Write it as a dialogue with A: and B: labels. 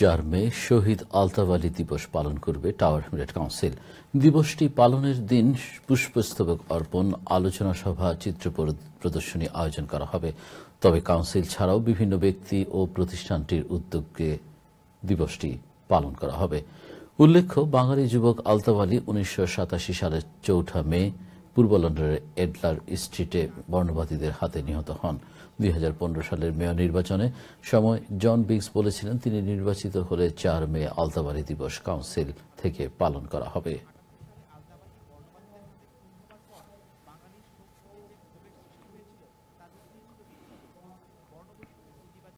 A: চার মে শহীদ আলতাবালি দিবস পালন করবে টাওয়ার হ্যামলেট কাউন্সিল। দিবসটি পালনের দিন পুষ্পস্তবক অর্পণ, আলোচনা সভা, চিত্র প্র- প্রদর্শনী আয়োজন করা হবে। তবে কাউন্সিল ছাড়াও বিভিন্ন ব্যক্তি ও প্রতিষ্ঠানটির উদ্যোগে দিবসটি পালন করা হবে। উল্লেখ্য, বাঙালি যুবক আলতাবালি উনিশশো সাতাশি সালের চৌঠা মে পূর্ব লন্ডনের এডলার স্ট্রিটে বর্ণবাদীদের হাতে নিহত হন। দুই হাজার পনেরো সালের মেয়র নির্বাচনে সময় জন বিগস বলেছিলেন, তিনি নির্বাচিত হলে চার মে আলতাবাড়ি দিবস কাউন্সিল থেকে পালন করা হবে।